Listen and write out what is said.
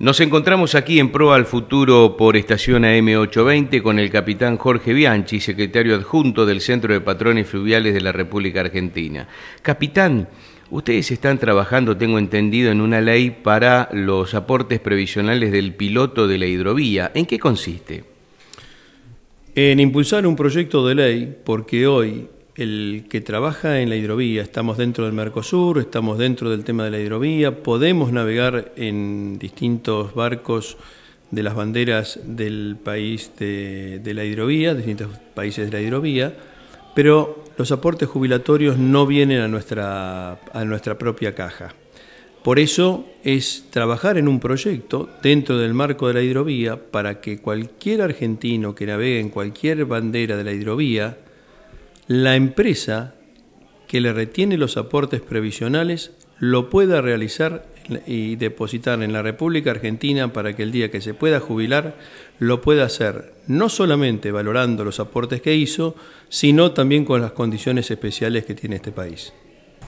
Nos encontramos aquí en Proa al Futuro por estación AM820 con el capitán Jorge Bianchi, secretario adjunto del Centro de Patrones Fluviales de la República Argentina. Capitán, ustedes están trabajando, tengo entendido, en una ley para los aportes previsionales del piloto de la hidrovía. ¿En qué consiste? En impulsar un proyecto de ley, porque hoy el que trabaja en la hidrovía, estamos dentro del Mercosur, estamos dentro del tema de la hidrovía, podemos navegar en distintos barcos de las banderas del país de, la hidrovía, distintos países de la hidrovía, pero los aportes jubilatorios no vienen a nuestra, a nuestra propia caja. Por eso es trabajar en un proyecto dentro del marco de la hidrovía para que cualquier argentino que navegue en cualquier bandera de la hidrovía, la empresa que le retiene los aportes previsionales lo pueda realizar y depositar en la República Argentina para que el día que se pueda jubilar lo pueda hacer, no solamente valorando los aportes que hizo, sino también con las condiciones especiales que tiene este país.